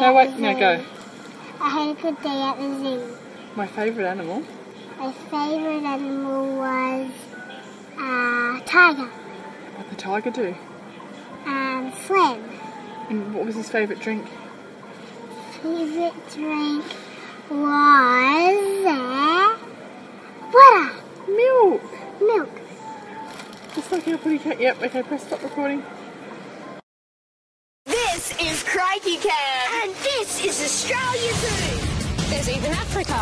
No, wait, no, go. I had a good day at the zoo. My favourite animal. My favourite animal was uh, tiger What did the tiger do? and Flynn. And what was his favourite drink? Favorite drink was uh, water, Milk. milk. Just like our pretty cat. Yep. Okay. Press stop recording. This is Crikey Camp. Is Australia Zoo. There's even Africa,